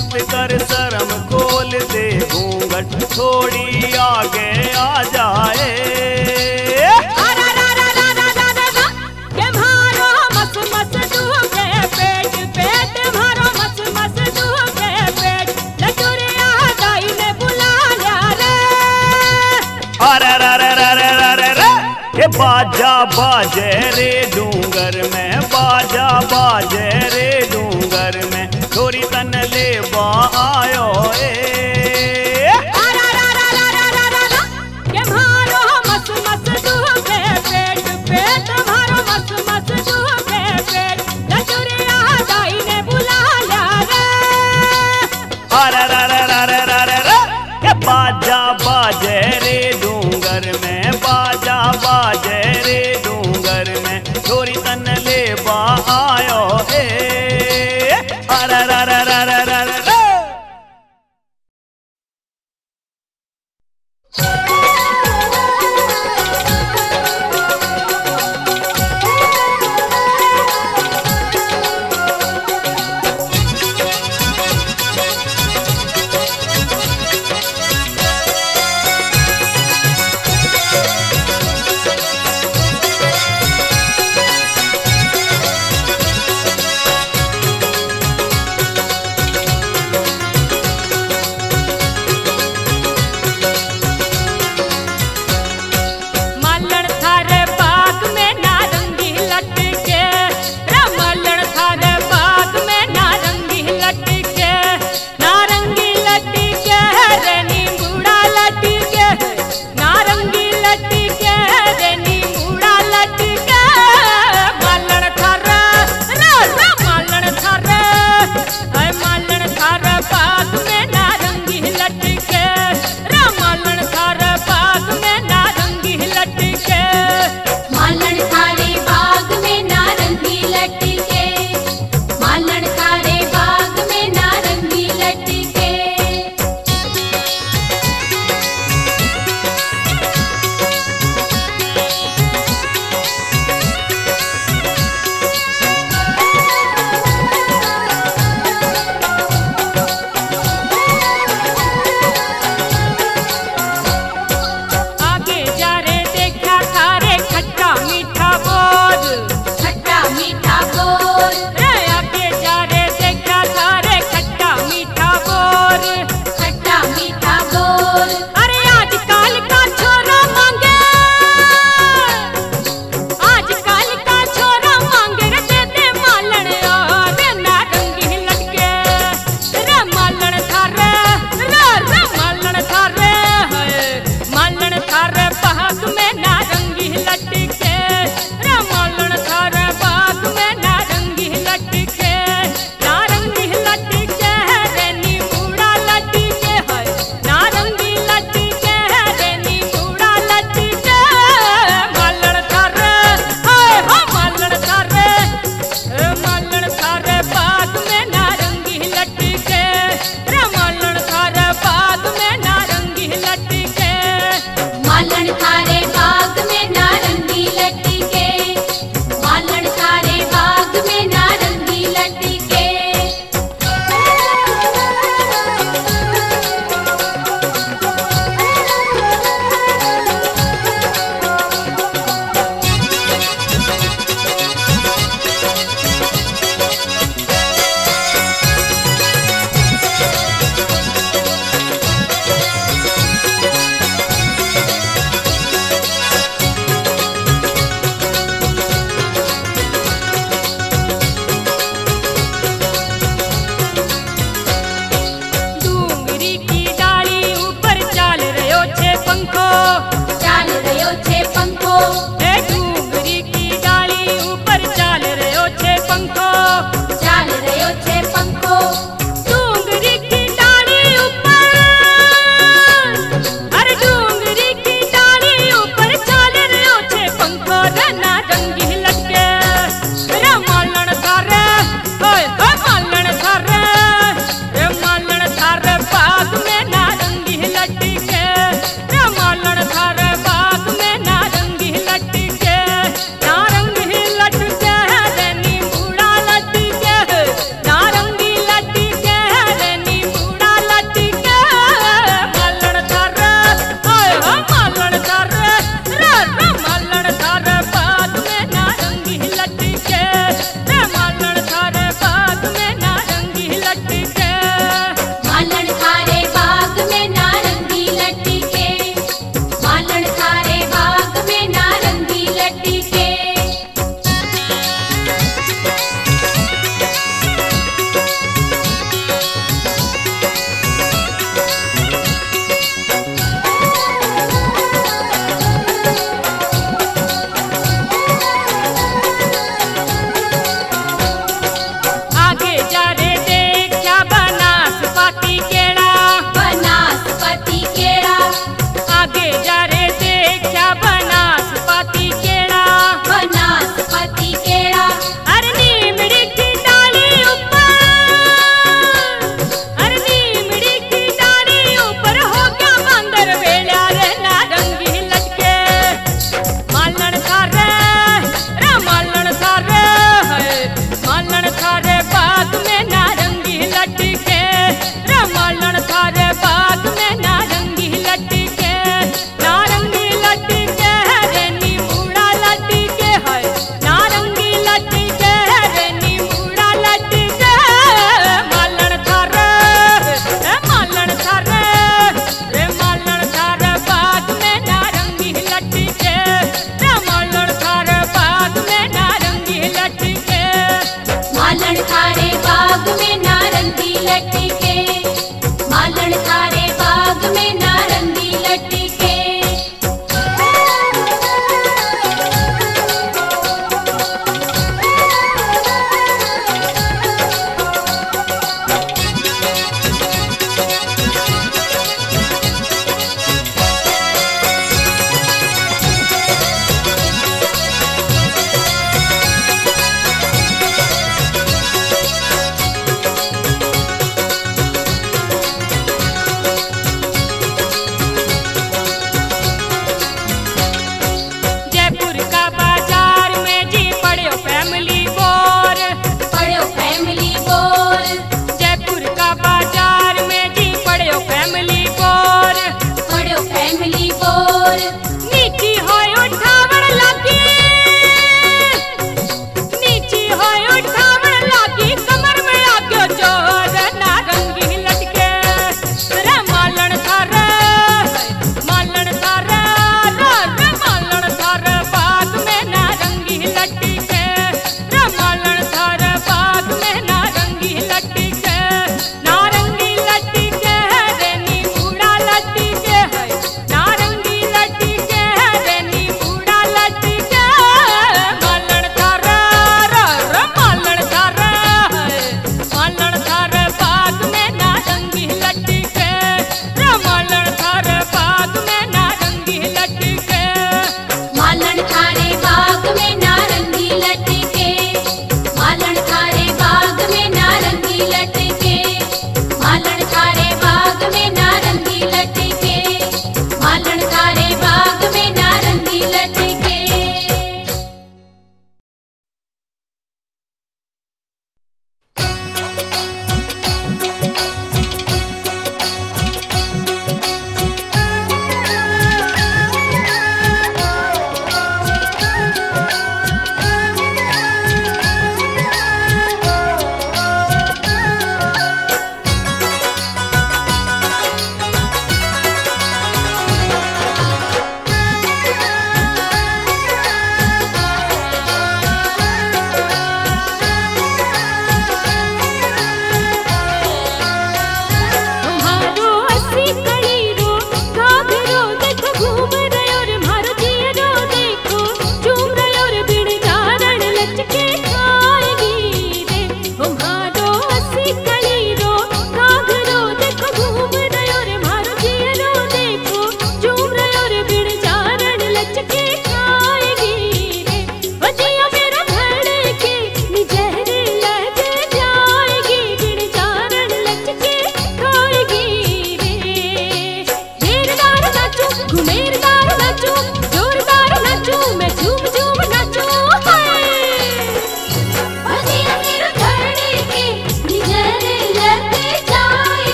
बात कर शर्म खोल दे घूंघट थोड़ी आगे आ जाए। बाजा बाजे रे डूंगर में बाजा बाजे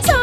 감사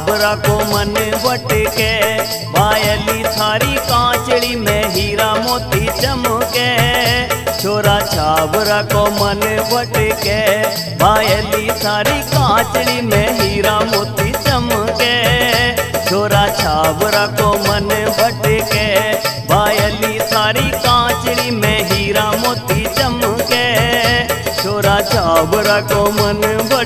छाबरा को मन बटके। पायली थारी कांचड़ी में हीरा मोती चमके। छोरा छाबरा को मन बटके। पायली थारी कांचड़ी में हीरा मोती चमके। छोरा छाबरा को मन बटके। पायली थारी कांचड़ी में हीरा मोती चमके। छोरा छाबरा को मन बटके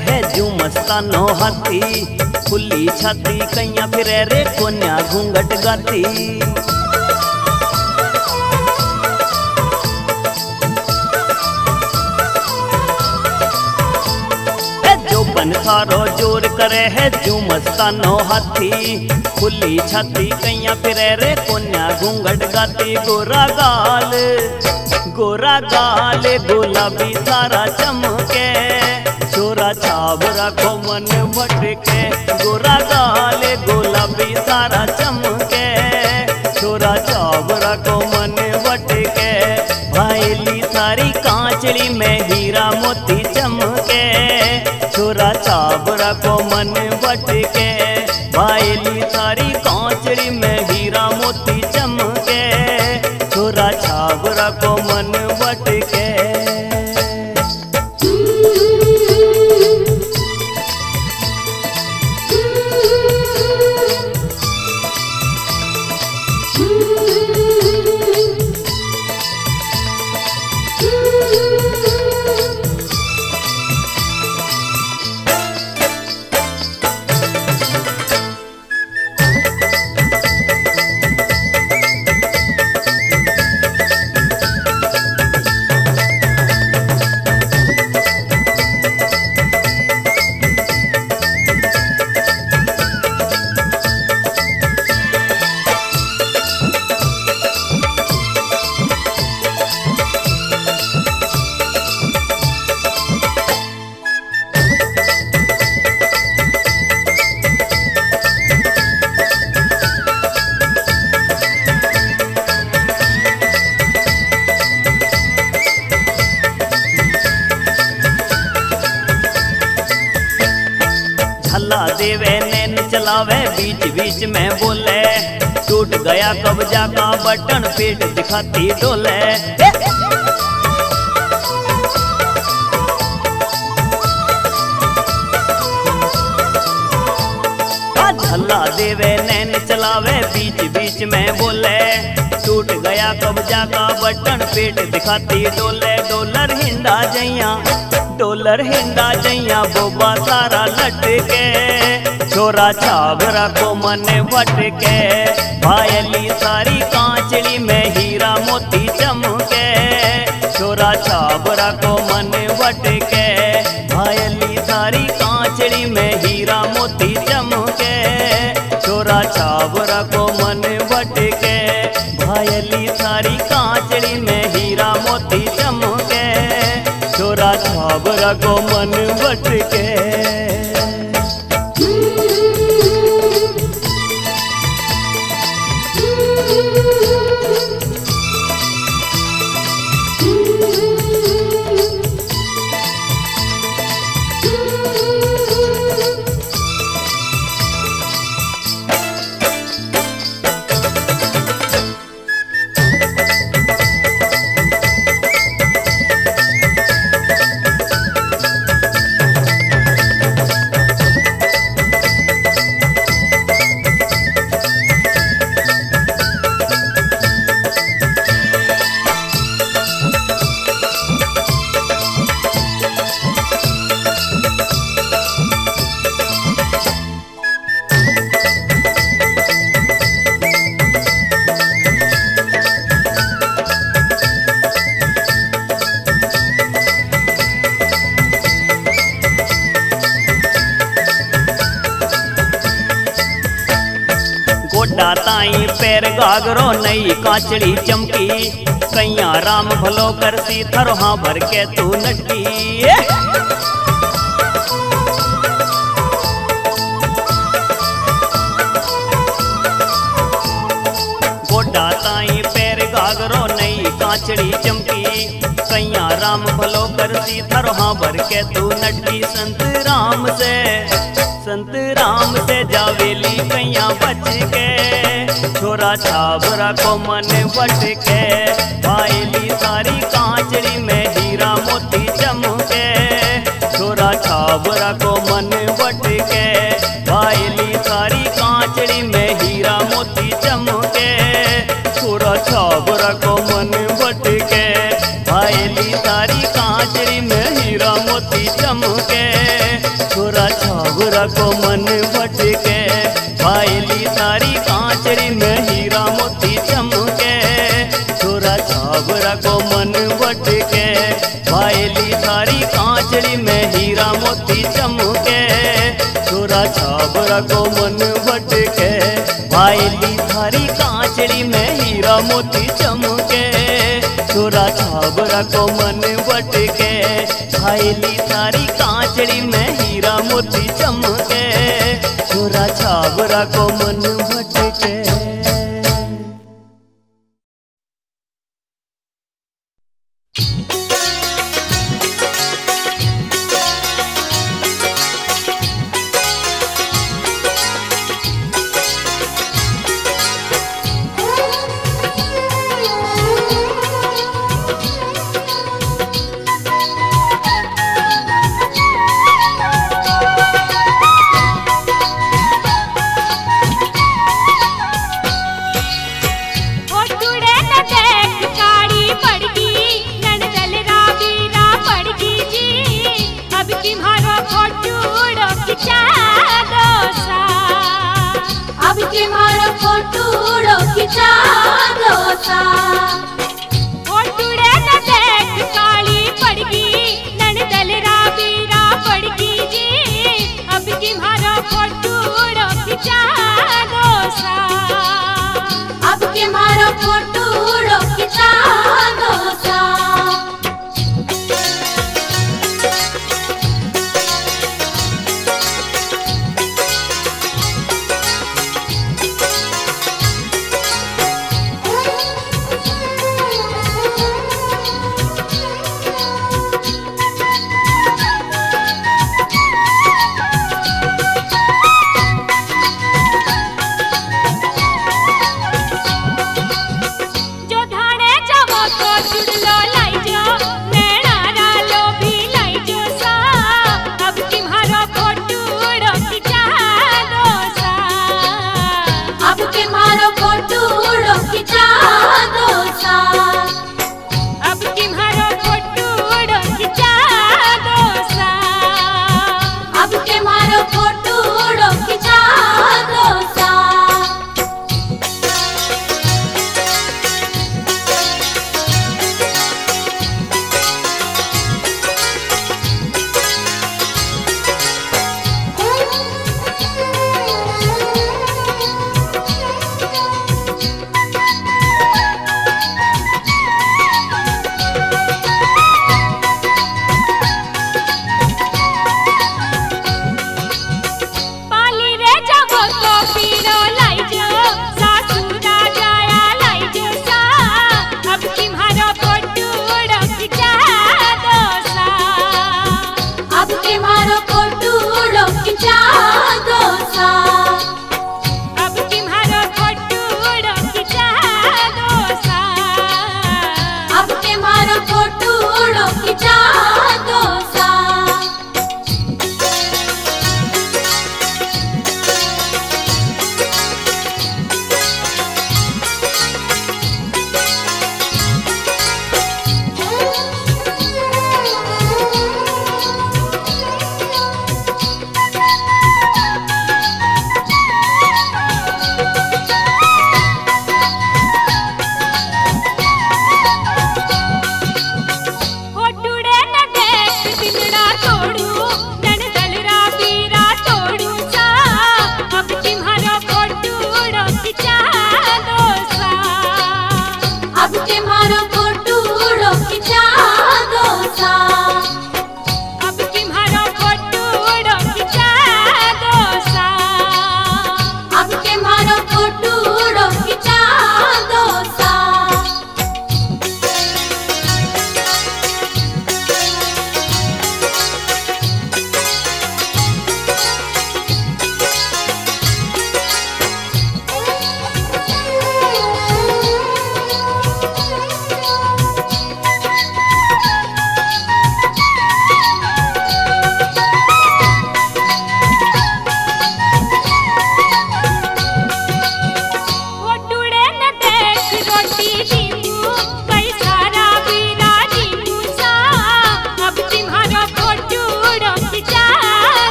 है जो मस्तानो हाथी। खुली छाती कैया फिरे रे कोन्या घूंघट गाती। थारो ज़ोर करे है जो मस्तानो हाथी। खुली छाती कैया फिर रे कोन्या घूंघट गाती। गोरा गाल गोरा गाल, गुलाबी सारा चमके। छोरा छाबरा को मन भटके गोरा गाल गुलाबी सारा चमके। छोरा छाबरा को मन भटके भाईली सारी कांचड़ी में हीरा मोती चमके। छोरा छाबरा को मन भटके भाईली सारी कांचड़ी में हीरा मोती चमके। छोरा छाबरा को बीच बीच में बोले, टूट गया कब्जा का बटन, पेट दिखाती डोले। हल्ला देवे, नैन चलावे, बीच बीच में बोले, टूट गया कब्जा का बटन, पेट दिखाती डोले। डोलर हिंदा जैया डोलर हिंदा जैया बोबा सारा लटके। छोरा छाबरा को मन भटके पायली सारी कांचड़ी में हीरा मोती चमके। छोरा छाबरा को मन भटके पायली सारी कांचड़ी में हीरा मोती चमके। छोरा छाबरा को मन भटके भायली सारी कांचड़ी में हीरा मोती चमके। छोरा छाबरा को मन भटके गोडा नई चमकी कैया राम भलो करती, थरोहा भर के तू नटकी। गोडा ताई पैर गागरो नई काचड़ी चमकी कैया राम भलो करती, थरोहा भर के तू नटकी। संत राम से, संत राम से जावेली कैया बच के। छोरा छाबरा को मन बट के पायली सारी कांचड़ी में हीरा मोती चमके। छोरा छाबरा को मन बट के पायली सारी कांचड़ी में हीरा मोती चमके। छोरा छाबरा को मन बट के पायली सारी कांचड़ी में मोती चमके, छोरा छाबरा को मन भटके। पायली सारी कांचड़ी में हीरा मोती चमके, छोरा छाबरा को मन भटके। पायली सारी कांचड़ी में हीरा मोती चमके, छोरा छाबरा को मन भटके। पायली सारी कांचड़ी में हीरा मोती चमके। छोरा छबरा को मन बट के खाली सारी कांचड़ी में हीरा मोती चमके। छोरा छाबरा को मन